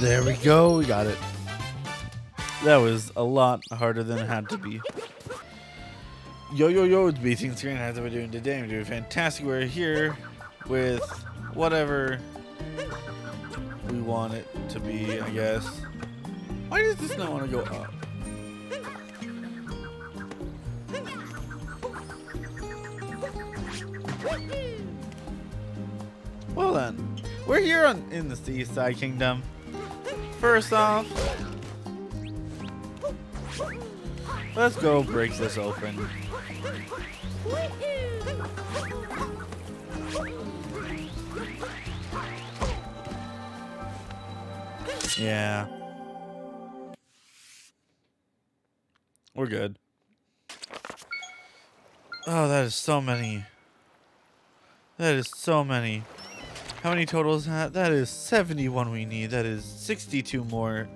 There we go. We got it. That was a lot harder than it had to be. Yo, yo, yo, it's B-tean Screen. How's everybody doing today? I'm doing fantastic. We're here with whatever we want it to be, I guess. Why does this not want to go up? Well then, we're here on in the Seaside Kingdom. First off, let's go break this open. Yeah. We're good. Oh, that is so many. That is so many. How many totals that? That is 71 we need. That is 62 more.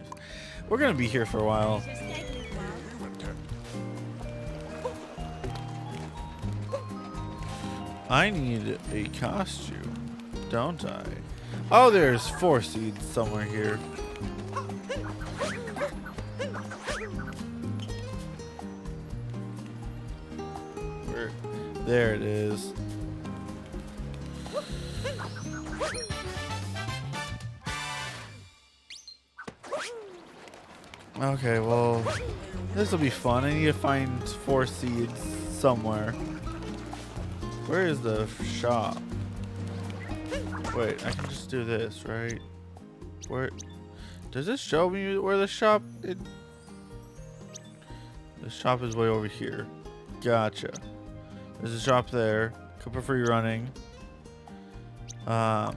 We're going to be here for a while. I need a costume, don't I? Oh, there's four seeds somewhere here. There it is. Okay, well, this will be fun. I need to find four seeds somewhere. Where is the shop? Wait, I can just do this, right? Where? Does this show me where the shop? It, the shop is way over here. Gotcha. There's a shop there. Couple free running. Um.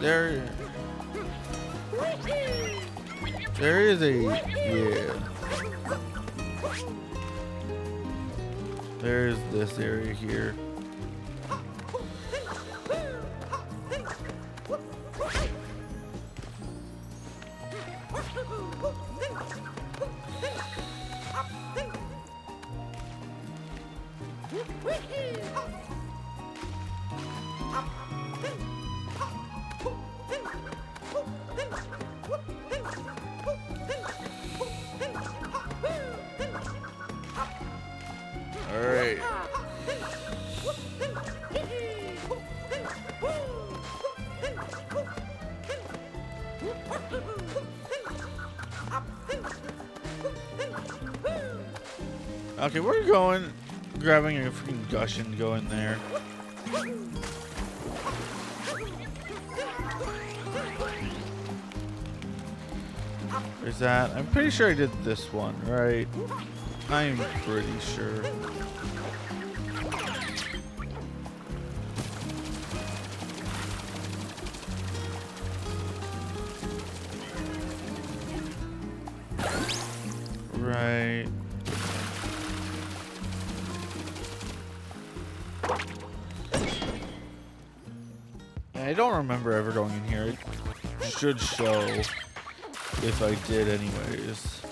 There. There is a yeah. There's this area here. Okay, we're going, grabbing a freaking gush and go in there. Is that? I'm pretty sure I did this one, right? I'm pretty sure. Right. Don't remember ever going in here. It should show if I did anyways.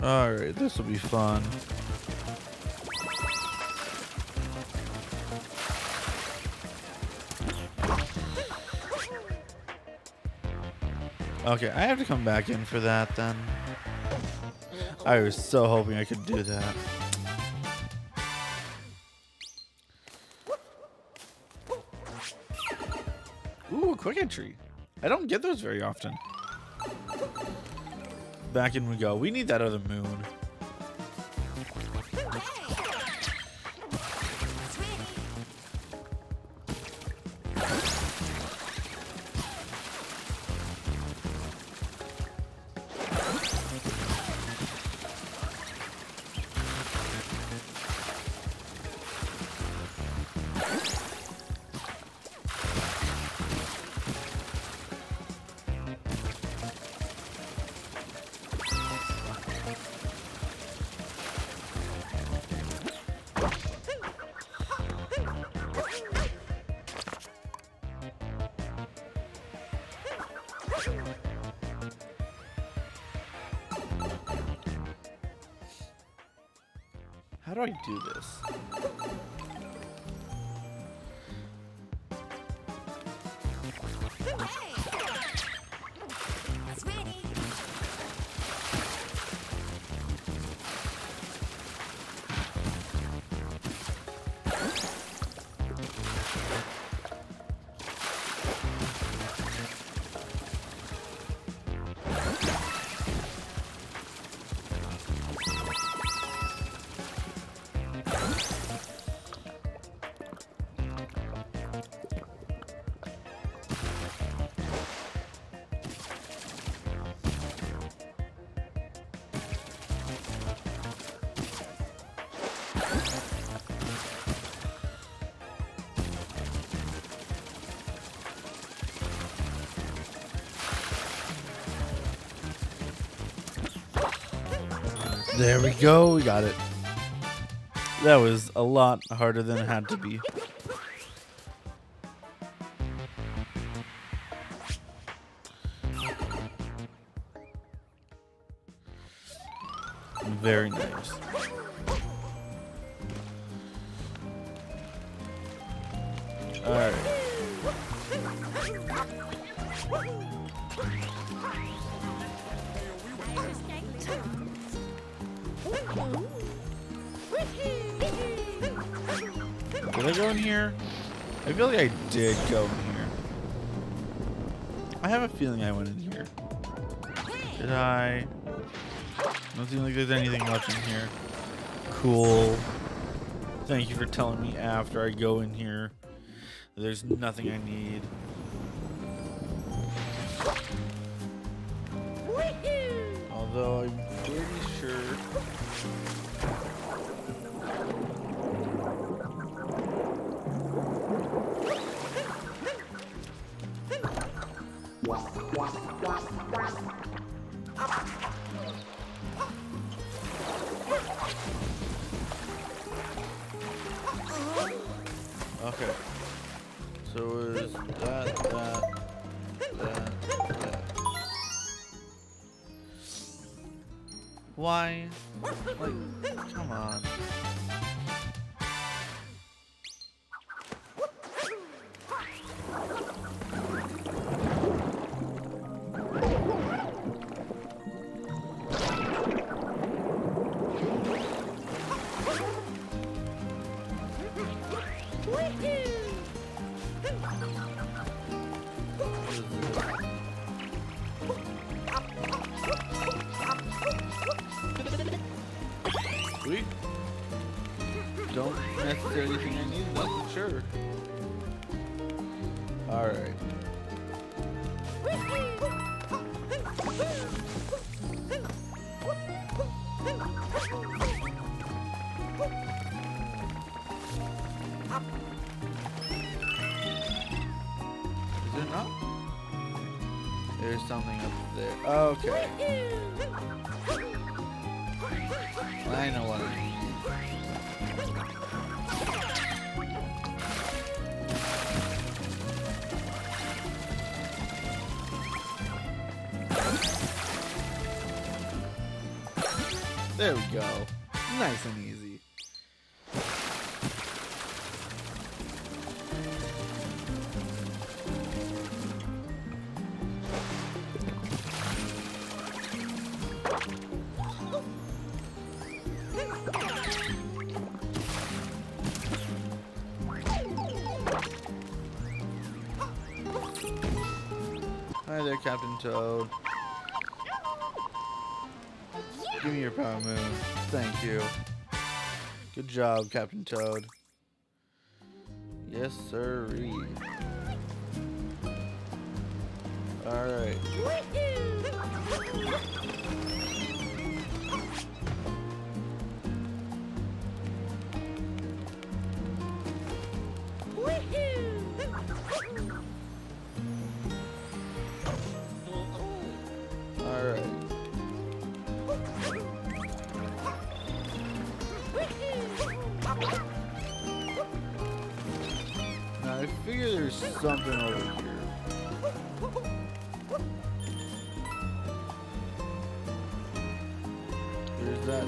Alright, this will be fun. Okay, I have to come back in for that then. I was so hoping I could do that. Ooh, quick entry. I don't get those very often. Back in we go. We need that other moon. How do I do this? There we go. We got it. That was a lot harder than it had to be. Did I go in here? I feel like I did go in here. I have a feeling I went in here. Did I? Don't seem like there's anything left in here. Cool. Thank you for telling me after I go in here. There's nothing I need. Although I'm pretty sure. Okay. So was that, that, that, that. Why? Like, come on. Something up there. Okay. There, Captain Toad. Give me your power move. Thank you. Good job, Captain Toad. Yes, sirree. Alright. Something over here. There's that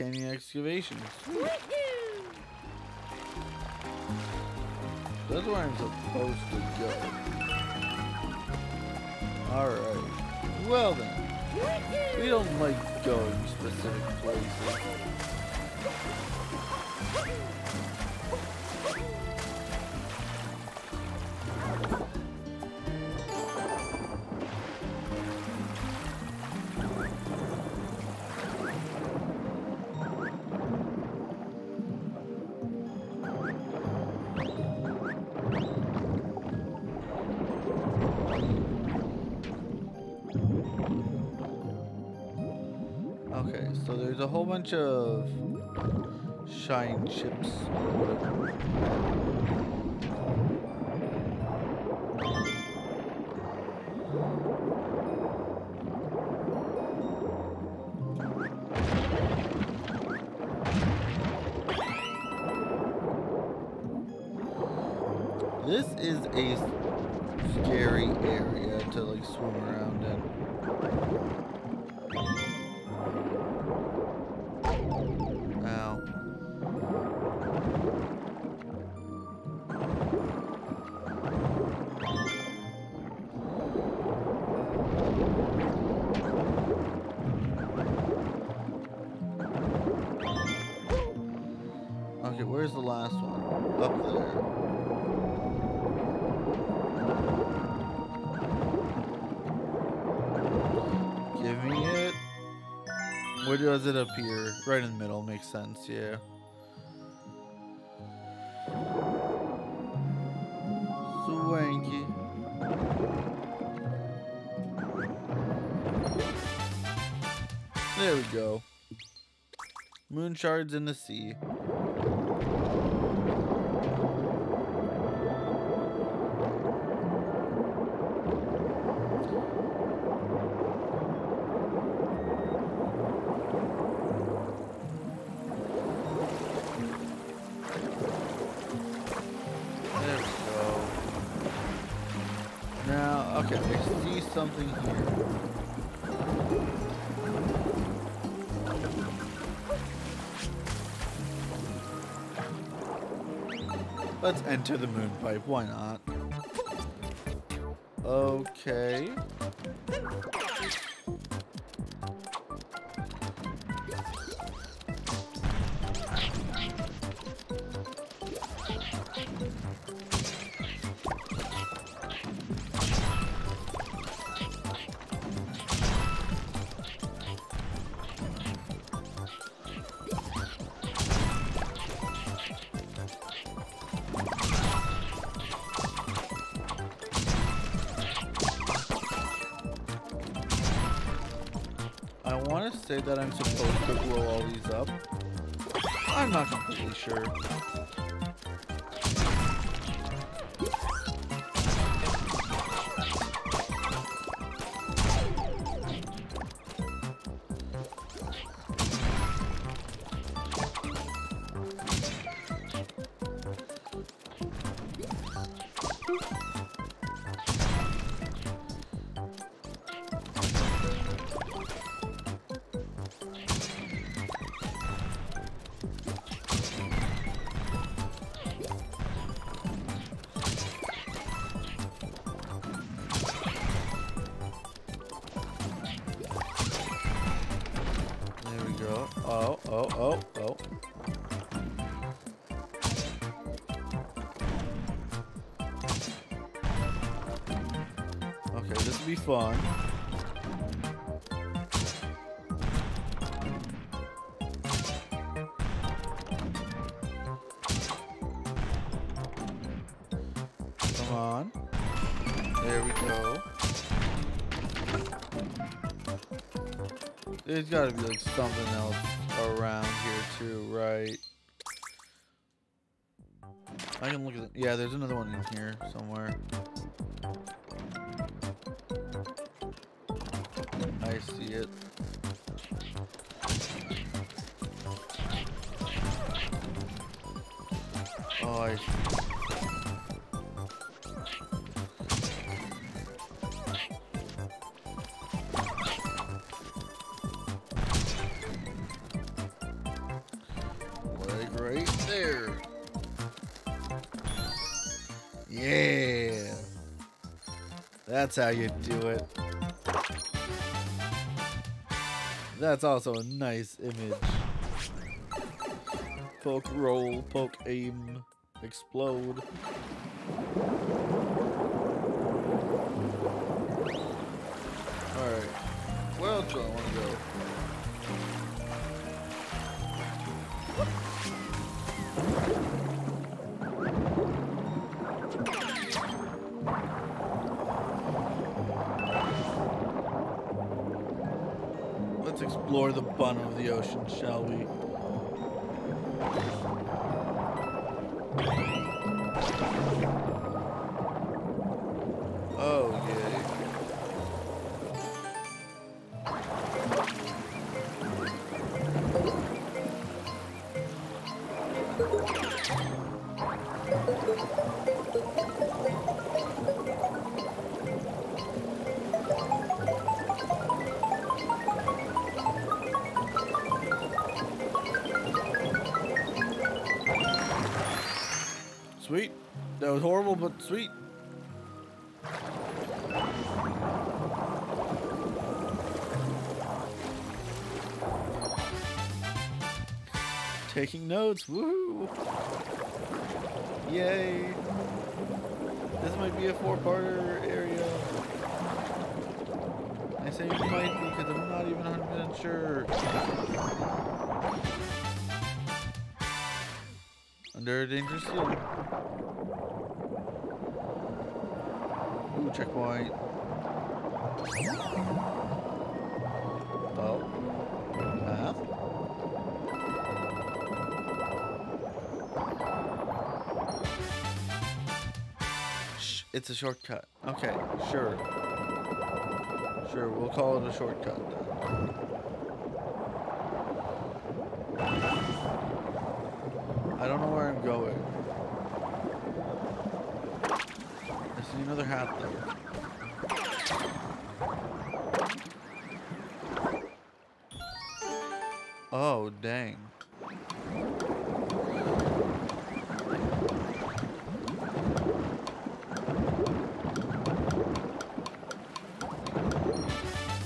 Back excavations. That's where I'm supposed to go. Alright. Well then. We don't like going specific places. There's a whole bunch of shine chips. This is a scary area to like swim around in. Does it appear? Right in the middle, makes sense, yeah. Swanky. There we go. Moon shards in the sea. Something here. Let's enter the moon pipe, why not? Okay. Say that I'm supposed to blow all these up. I'm not completely sure. Fun. Come on. There we go. There's gotta be like something else around here too, right? I can look at it. Yeah, there's another one in here somewhere. see it. Oh, I... Right there. Yeah. That's how you do it. That's also a nice image. Poke, roll, poke, aim, explode. Alright. Where else do I want to go? The bottom of the ocean, shall we? Sweet. That was horrible, but sweet. Taking notes. Woohoo! Yay! This might be a four-parter area. I say might be because I'm not even 100% sure. Under a dangerous seal. Ooh, checkpoint. Oh. Math. Shh, it's a shortcut. Okay, sure. Sure, we'll call it a shortcut then. I don't know where I'm going. I see another hat though. Oh, dang.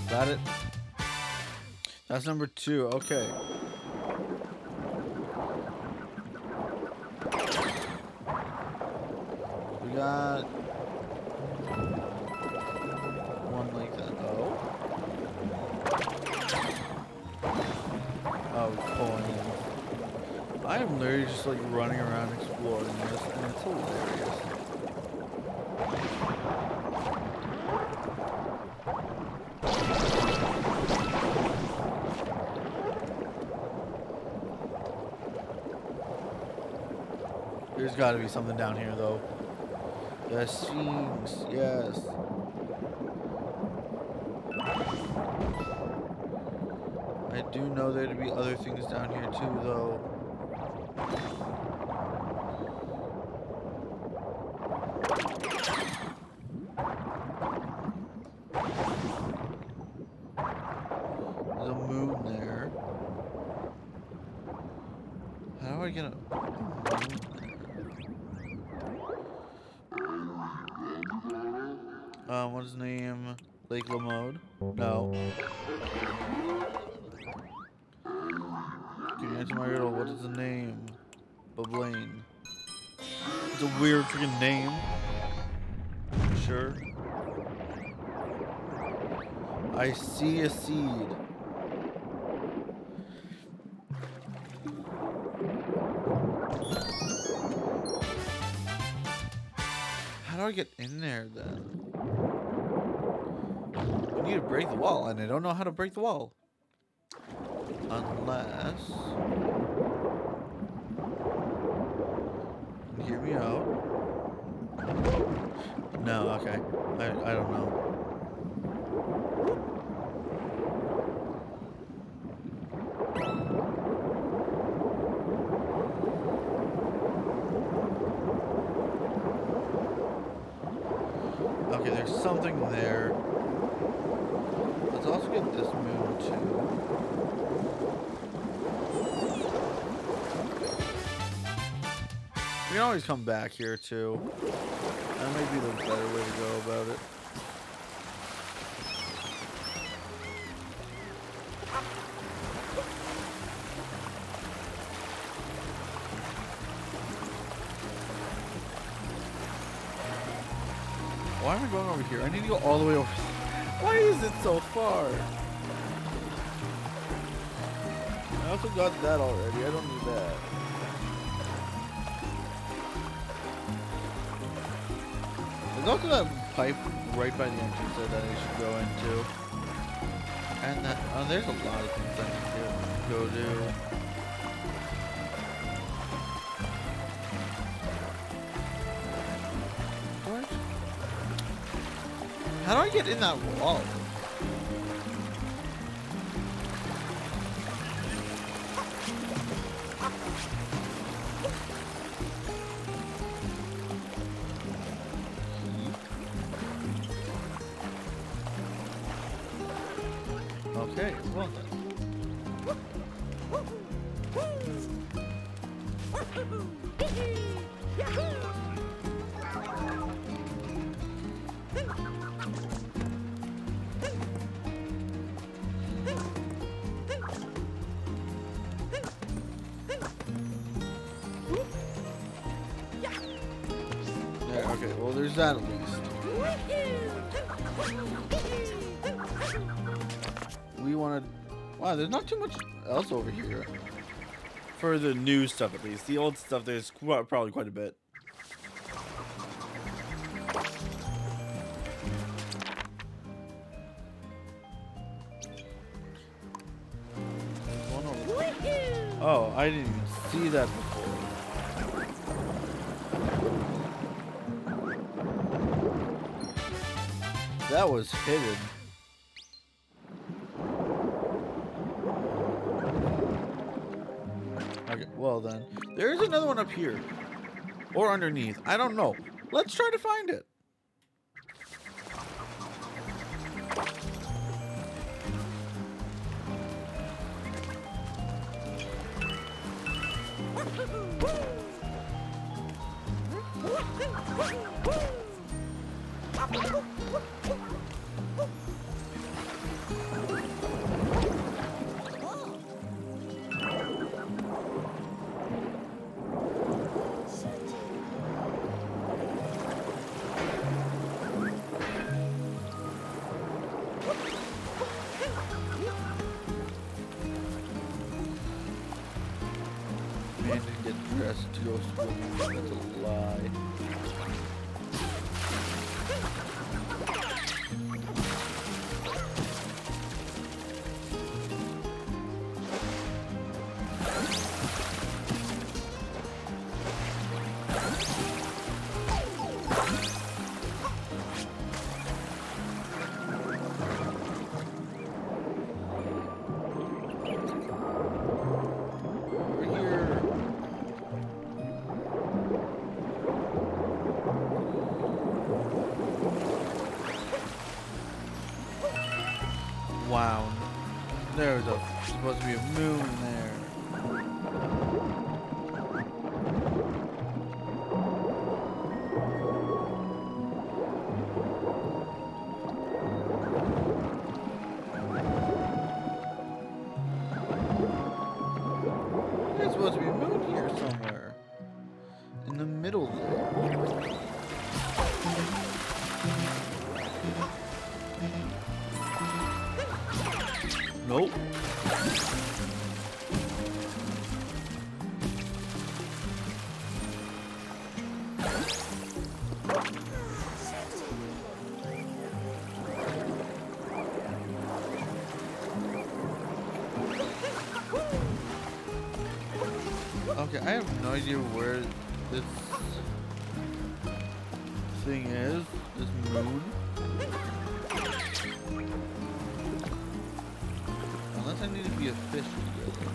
Got it. That's number two. Okay. I am literally just like running around exploring this, and it's hilarious. There's got to be something down here, though. The Sphinx, yes. I do know there to be other things down here too, though. There's a moon there. How are I gonna... Um, what's his name? Lake Lamode? No. Can you answer my riddle? What is the name? Bubblaine. It's a weird freaking name. Sure. I see a seed. Do I get in there then? I need to break the wall, and I don't know how to break the wall. Unless... Hear me out. No, okay. I, I don't know. always come back here too. That might be the better way to go about it. Why am I going over here? I need to go all the way over. Why is it so far? I also got that already. I don't need that. There's also that pipe right by the entrance that I should go into. And that, oh, there's a lot of things I need to go do. What? How do I get in that wall? That at least. We wanted... Wow, there's not too much else over here. For the new stuff at least. The old stuff there's probably quite a bit. Oh, I didn't even see that before. That was hidden. Well then. There's another one up here. Or underneath. I don't know. Let's try to find it. Man didn't get dressed to go swimming. That's a lie. I have no idea where this thing is. This moon. Unless I need to be a fish to get it.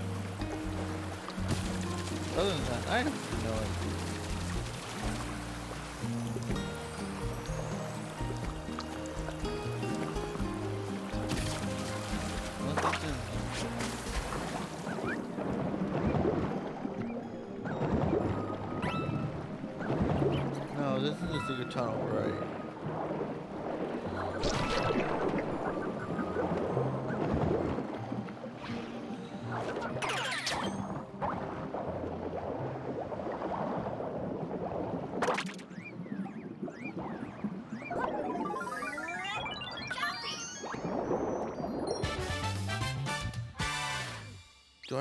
Other than that, I have no idea.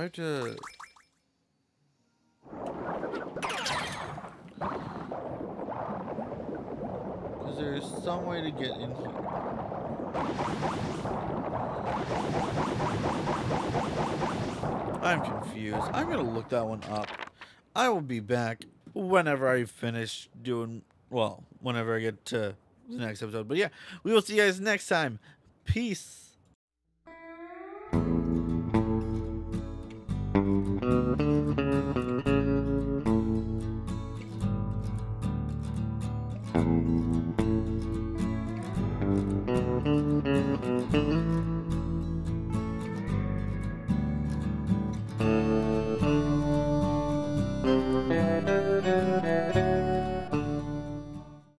Have to... Because there's some way to get in here. I'm confused. I'm going to look that one up. I will be back whenever I finish doing, well, whenever I get to the next episode. But yeah, we will see you guys next time. Peace.